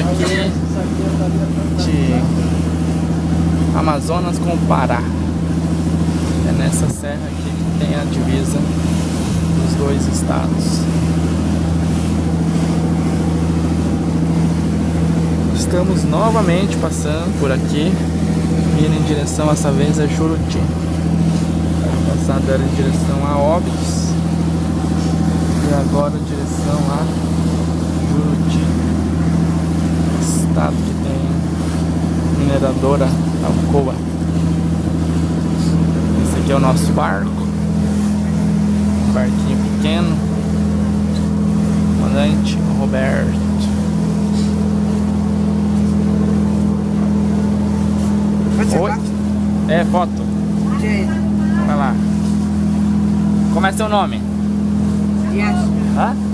aqui de Amazonas com o Pará. É nessa serra aqui que tem a divisa dos dois estados. Estamos novamente passando por aqui, indo em direção essa vez a Juruti. Passado era em direção a Óbidos e agora em direção a estado que tem mineradora Alcoa. Esse aqui é o nosso barco, um barquinho pequeno, comandante Roberto. Oi? É, foto. Vai lá. Como é seu nome? Dias, Hã?